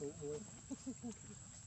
Oh boy.